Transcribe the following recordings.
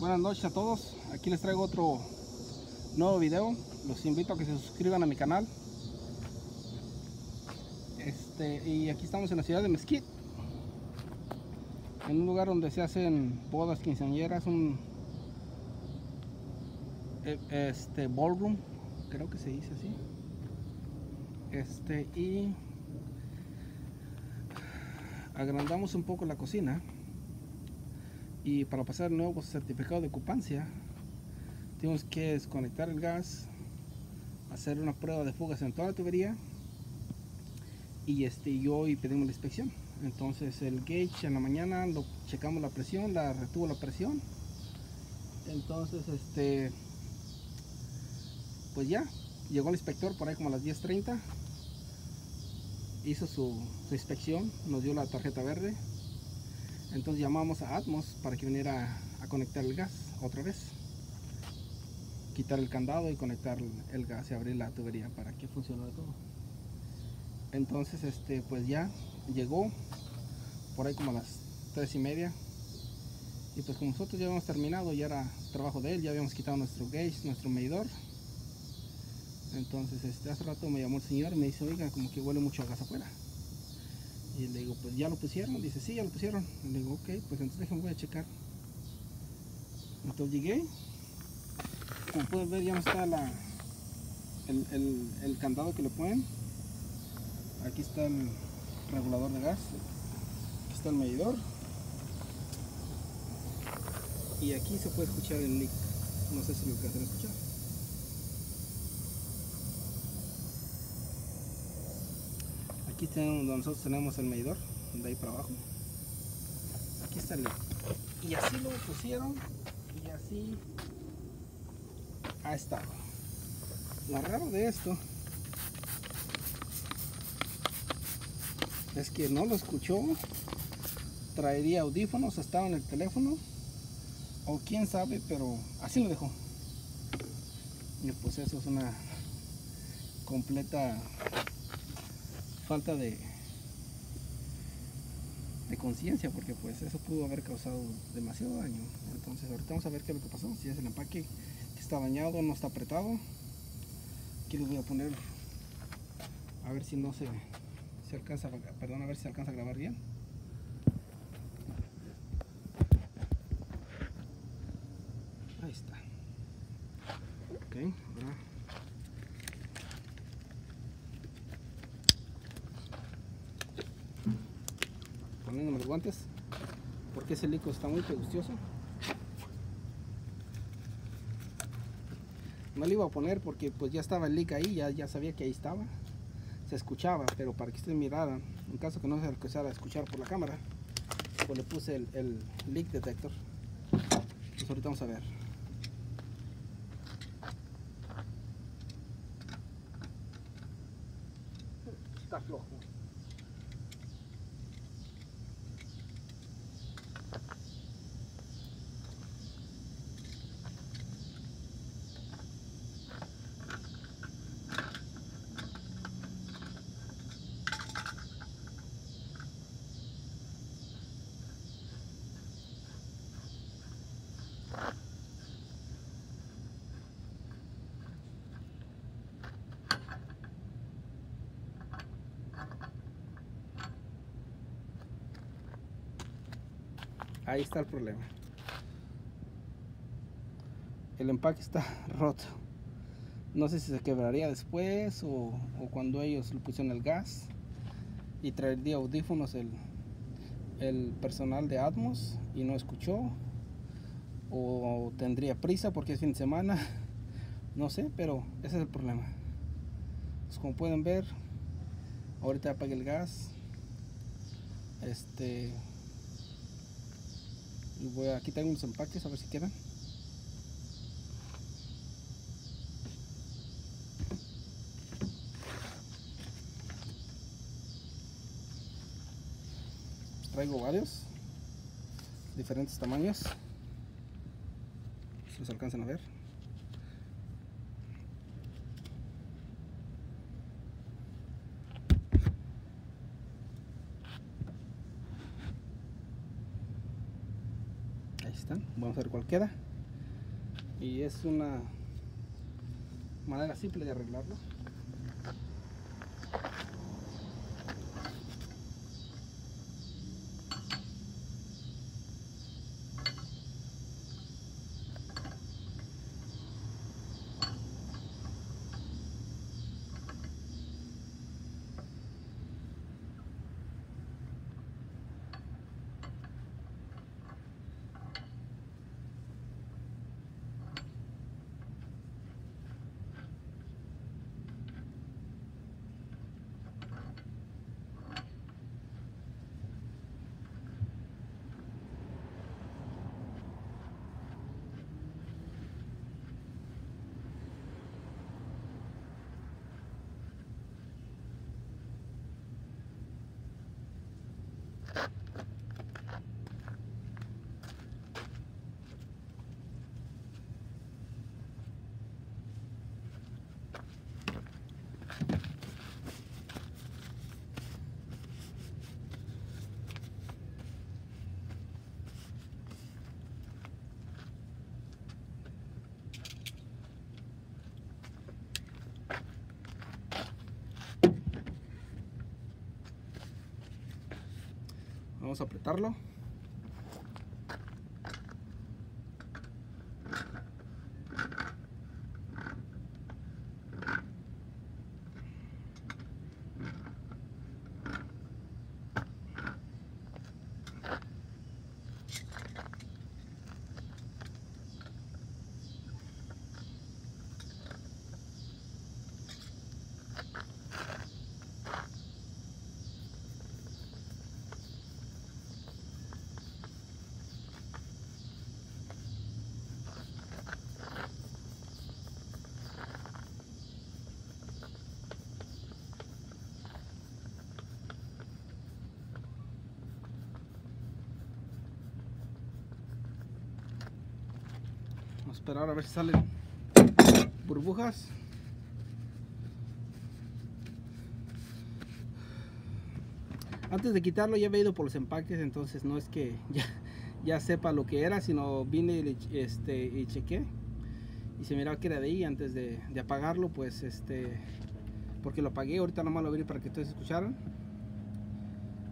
Buenas noches a todos. Aquí les traigo otro nuevo video. Los invito a que se suscriban a mi canal. Este, y aquí estamos en la ciudad de Mesquite. En un lugar donde se hacen bodas quinceañeras, un e- este ballroom, creo que se dice así. Este y agrandamos un poco la cocina y para pasar el nuevo certificado de ocupancia tenemos que desconectar el gas hacer una prueba de fugas en toda la tubería y este yo hoy pedimos la inspección. Entonces el gauge en la mañana lo checamos la presión la retuvo la presión. Entonces este pues ya llegó el inspector por ahí como a las 10.30 hizo su inspección nos dio la tarjeta verde entonces llamamos a Atmos para que viniera a conectar el gas otra vez. Quitar el candado y conectar el gas y abrir la tubería para que funcione todo. Entonces este pues ya llegó por ahí como a las tres y media. Y pues como nosotros ya habíamos terminado, ya era trabajo de él, ya habíamos quitado nuestro gauge, nuestro medidor. Entonces este hace rato me llamó el señor y me dice, oiga, como que huele mucho gas afuera. Y le digo, pues ya lo pusieron. Dice, sí, ya lo pusieron. Le digo, ok, pues entonces déjenme voy a checar. Entonces llegué. Como pueden ver, ya no está la, el, el- el candado que le ponen. Aquí está el regulador de gas. Aquí está el medidor. Y aquí se puede escuchar el leak. No sé si lo alcanzan a escuchar. Aquí tenemos donde nosotros tenemos el medidor, de ahí para abajo. Aquí está el. Y así lo pusieron y así ha estado. Lo raro de esto es que no lo escuchó. Traería audífonos, estaba en el teléfono. O quién sabe, pero así lo dejó. Y pues eso es una completa falta de, de conciencia porque pues eso pudo haber causado demasiado daño. Entonces ahorita vamos a ver qué es lo que pasó. Si es el empaque que está dañado no está apretado. Aquí les voy a poner a ver si no se, se alcanza perdón a ver si se alcanza a grabar bien ahí está ok ahora poniéndome los guantes porque ese lico está muy pegustioso no le iba a poner porque pues ya estaba el leak ahí ya, ya sabía que ahí estaba. Se escuchaba pero para que ustedes miraran en caso que no se alcanzara a escuchar por la cámara pues le puse el, el leak detector. Pues ahorita vamos a ver. Está flojo Ahí está el problema. El empaque está roto. No sé si se quebraría después o, cuando ellos le pusieron el gas. Y traería audífonos el, el personal de Atmos y no escuchó. O tendría prisa porque es fin de semana. No sé, pero ese es el problema. Pues como pueden ver, ahorita apague el gas. Este voy a aquí tengo unos empaques a ver si quedan. Traigo varios diferentes tamaños. Si los alcanzan a ver vamos a ver y es una manera simple de arreglarlo. Vamos a apretarlo Esperar a ver si salen burbujas. Antes de quitarlo ya había ido por los empaques, entonces no es que ya, ya sepa lo que era, sino vine y, este, y chequé y se miraba que era de ahí antes de, apagarlo, pues este, porque lo apagué, ahorita nomás lo abrí para que ustedes escucharan.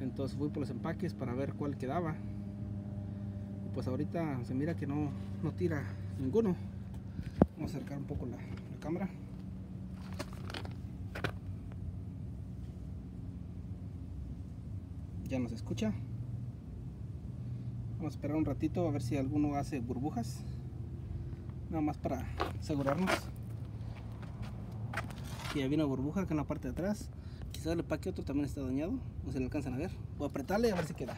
Entonces fui por los empaques para ver cuál quedaba. Pues ahorita se mira que no, no tira ninguno. Vamos a acercar un poco la, la cámara. Ya nos escucha. Vamos a esperar un ratito a ver si alguno hace burbujas. Nada más para asegurarnos. Que ya vino burbuja acá en la parte de atrás. Quizás el empaque otro también está dañado. No se le alcanzan a ver. Voy a apretarle a ver si queda.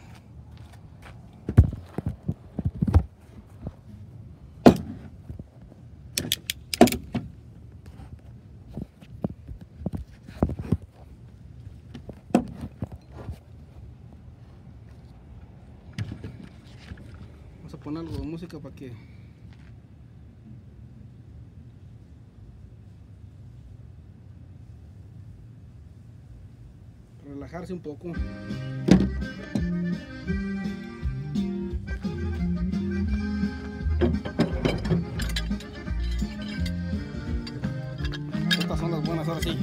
Vamos a poner algo de música para que relajarse un poco. Estas son las buenas, ahora sí.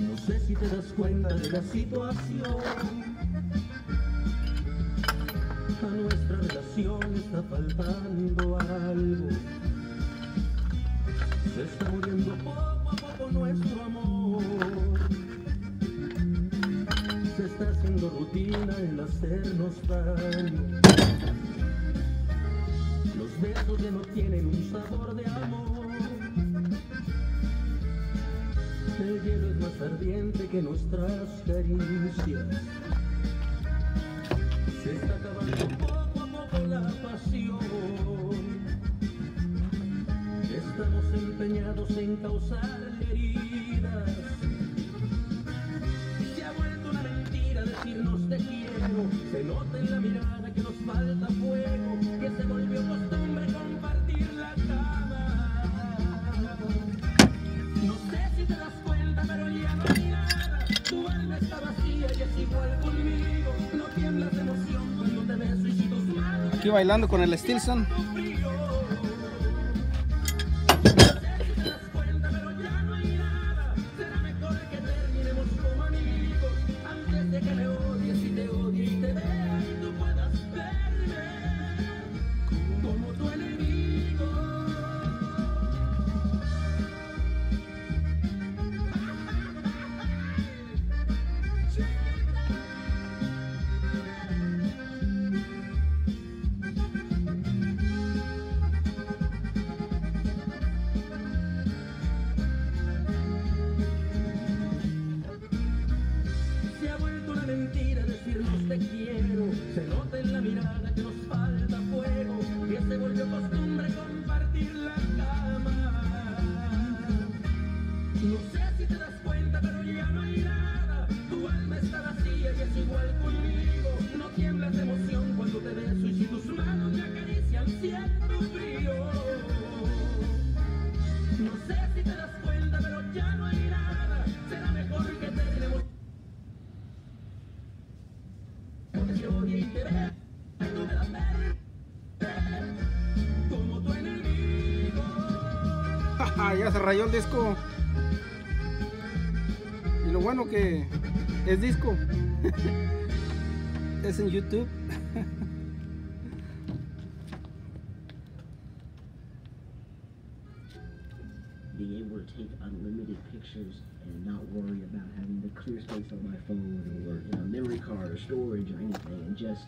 No sé si te das cuenta de la situación. A nuestra relación está faltando algo. Se está muriendo poco a poco nuestro amor. Se está haciendo rutina el hacernos daño. Los besos ya no tienen un sabor de amor. El hielo es más ardiente que nuestras caricias. Empeñados en causar heridas. Se ha vuelto una mentira decirnos te quiero. Se nota en la mirada que nos falta fuego. Que se aquí bailando con el Stilson. decirnos te quiero, se nota en la mirada que ya se rayó el disco. Y lo bueno que es disco. es en YouTube. Take unlimited pictures and not worry about having the clear space on my phone or you know memory card or storage or anything and just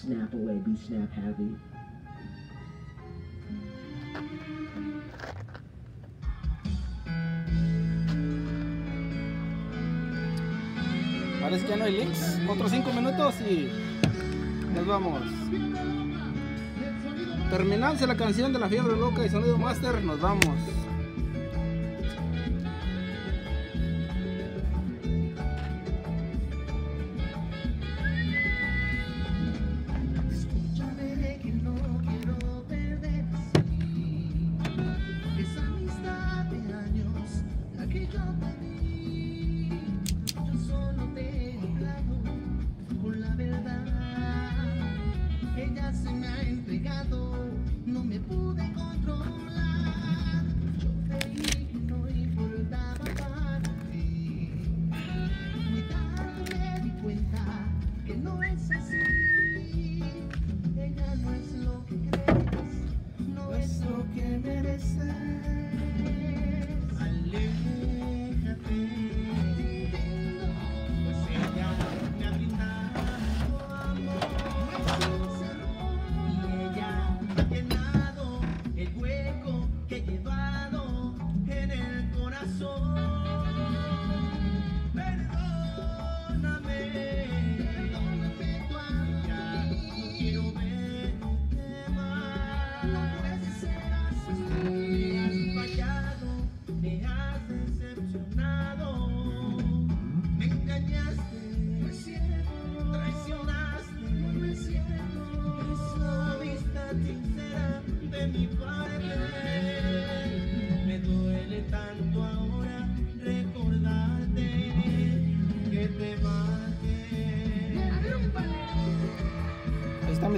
snap away, be snap happy. Parece que no hay links. Otros 5 minutos y nos vamos. Terminándose la canción de la fiebre loca y sonido master, nos vamos.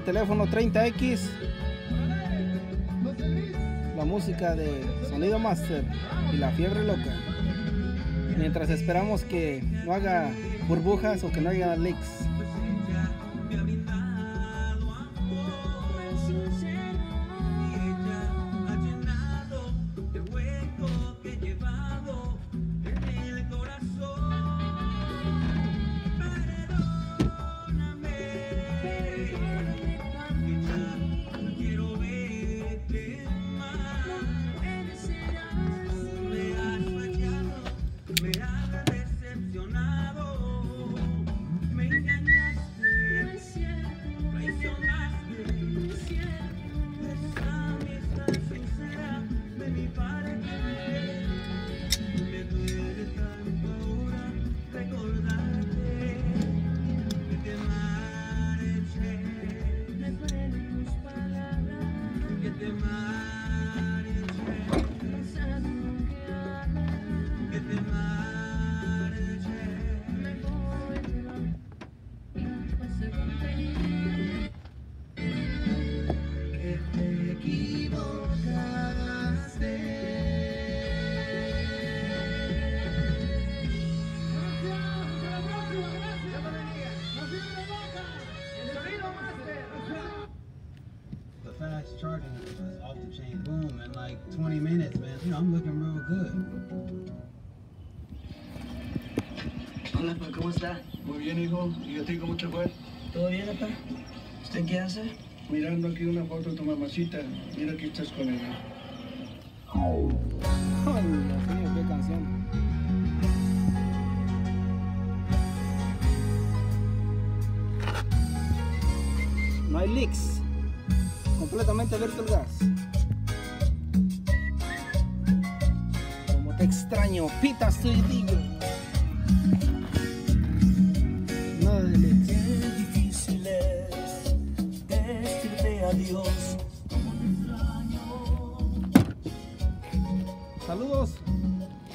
Teléfono 30X. La música de Sonido Master y la fiebre loca. Mientras esperamos que no haga burbujas o que no haya leaks. Que off the chain boom in like 20 minutes, man. You know, I'm looking real good. Hola, pa, ¿cómo está? Muy bien, hijo. ¿Y a ti cómo te fue? ¿Todo bien, papá? ¿Usted qué hace? Mirando aquí una foto de tu mamacita. Mira que estás con ella. Ay, Dios mío, qué canción. No hay leaks. Completamente abierto el gas. Como te extraño, pita Studio. Nada de leaks. Qué difícil es decirte adiós. Saludos.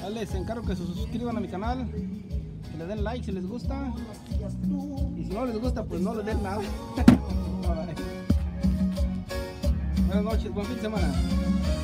Ya les encargo que se suscriban a mi canal. Que le den like si les gusta. Y si no les gusta, pues no le den nada. Bye. Buenas noches, buen fin de semana.